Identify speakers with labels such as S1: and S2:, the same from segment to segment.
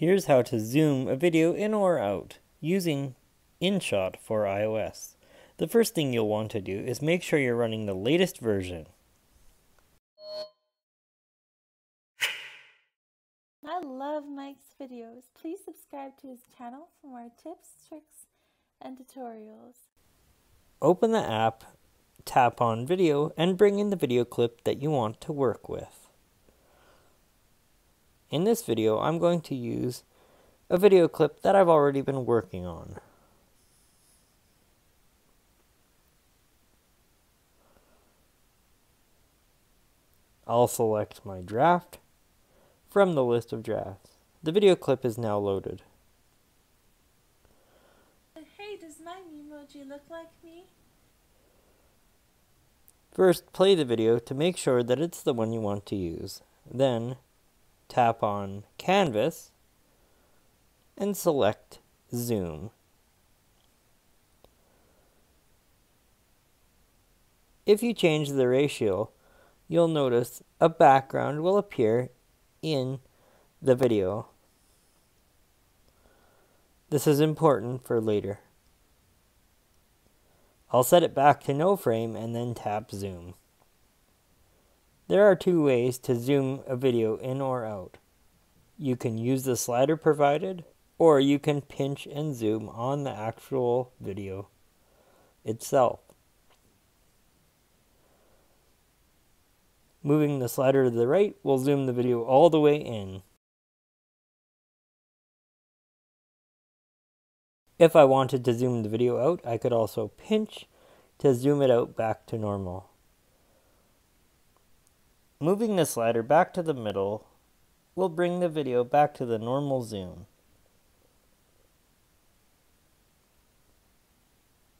S1: Here's how to zoom a video in or out using InShot for iOS. The first thing you'll want to do is make sure you're running the latest version.
S2: I love Mike's videos. Please subscribe to his channel for more tips, tricks, and tutorials.
S1: Open the app, tap on video, and bring in the video clip that you want to work with. In this video, I'm going to use a video clip that I've already been working on. I'll select my draft from the list of drafts. The video clip is now loaded.
S2: Hey, does my emoji look like me?
S1: First, play the video to make sure that it's the one you want to use. Then, tap on Canvas and select Zoom. If you change the ratio, you'll notice a background will appear in the video. This is important for later. I'll set it back to no frame and then tap zoom. There are two ways to zoom a video in or out. You can use the slider provided or you can pinch and zoom on the actual video itself. Moving the slider to the right will zoom the video all the way in. If I wanted to zoom the video out, I could also pinch to zoom it out back to normal. Moving the slider back to the middle will bring the video back to the normal zoom.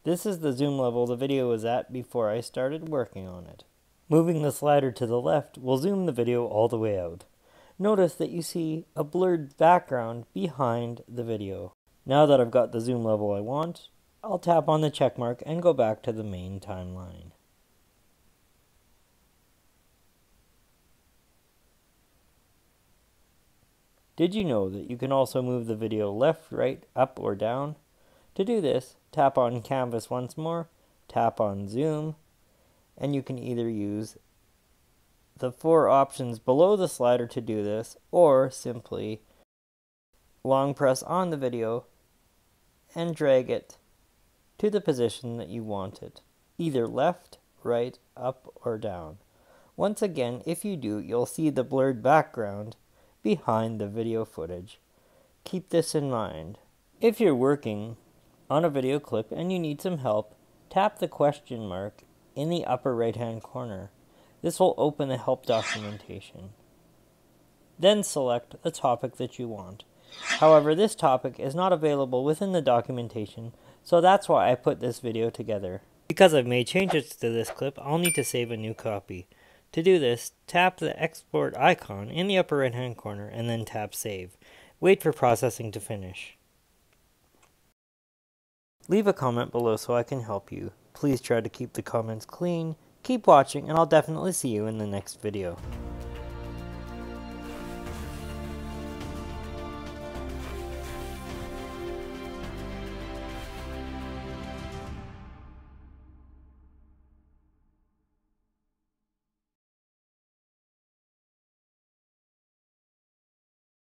S1: This is the zoom level the video was at before I started working on it. Moving the slider to the left will zoom the video all the way out. Notice that you see a blurred background behind the video. Now that I've got the zoom level I want, I'll tap on the check mark and go back to the main timeline. Did you know that you can also move the video left, right, up, or down? To do this, tap on Canvas once more, tap on Zoom, and you can either use the four options below the slider to do this or simply long press on the video and drag it to the position that you want it, either left, right, up, or down. Once again, if you do, you'll see the blurred background behind the video footage. Keep this in mind. If you're working on a video clip and you need some help, tap the question mark in the upper right hand corner. This will open the help documentation. Then select the topic that you want. However, this topic is not available within the documentation, so that's why I put this video together. Because I've made changes to this clip, I'll need to save a new copy. To do this, tap the export icon in the upper right hand corner and then tap save. Wait for processing to finish. Leave a comment below so I can help you. Please try to keep the comments clean, keep watching, and I'll definitely see you in the next video.